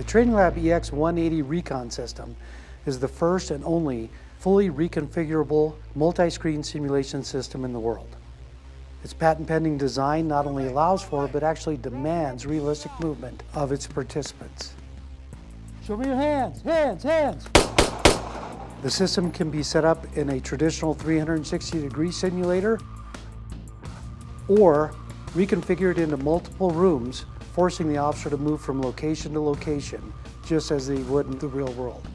The Training Lab EX 180 Recon system is the first and only fully reconfigurable multi-screen simulation system in the world. Its patent pending design not only allows for, but actually demands realistic movement of its participants. Show me your hands, hands, hands. The system can be set up in a traditional 360 degree simulator or reconfigured into multiple rooms, forcing the officer to move from location to location, just as they would in the real world.